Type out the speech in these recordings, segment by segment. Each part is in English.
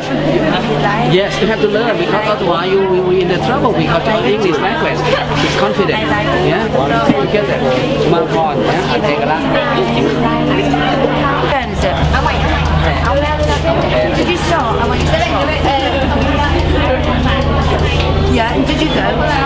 Yes. Yes, you have to learn because otherwise you will be in the trouble because your English language is confident. Yeah, you get that. Smart on, yeah, I take a lot. Yeah, did you go?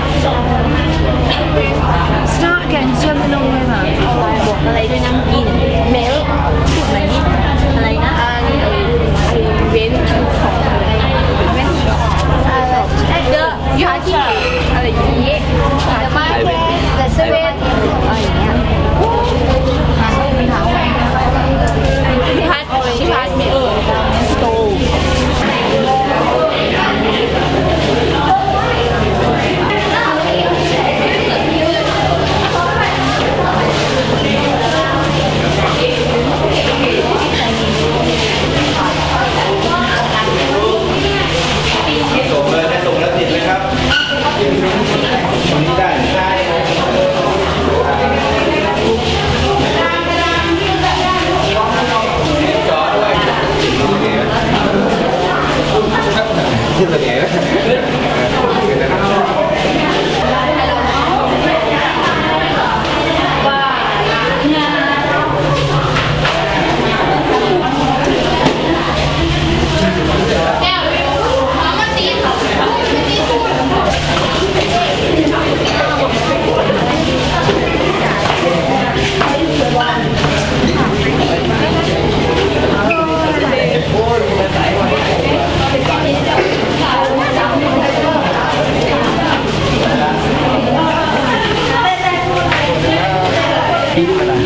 ที่ก็ได้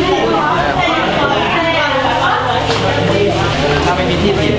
ถ้าไม่มีที่ติด